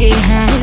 get high.